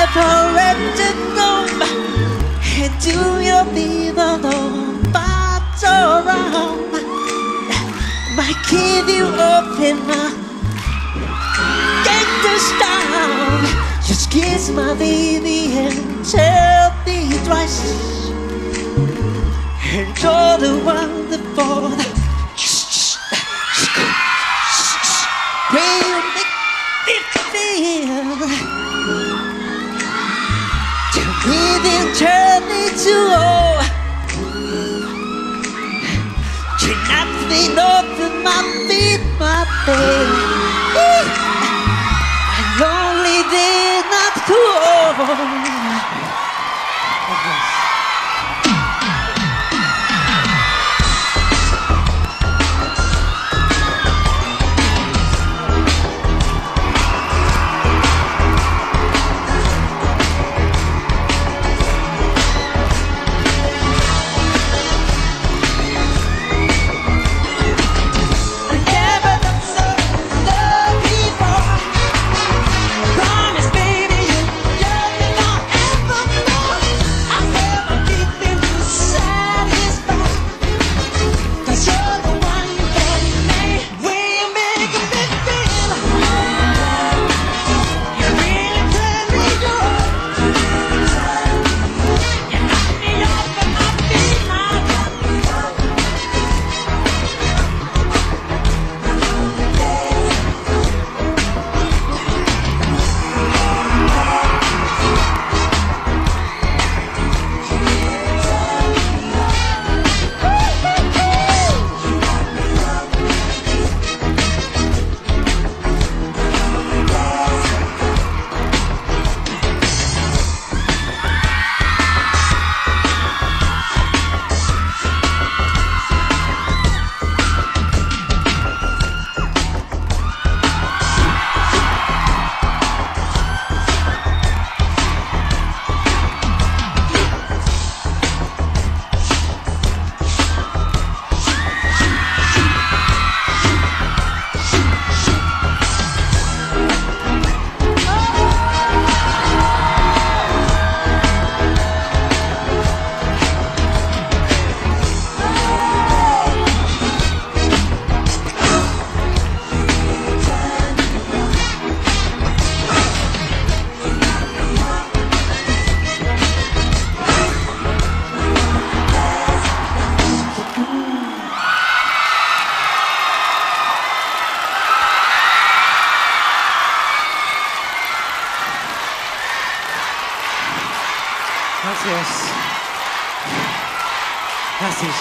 referendum And do your people know Bob's around Might give you open Get this down Just kiss my baby and tell me twice And all the wonderful cannot be nothing my feet my baby Gracias. Gracias.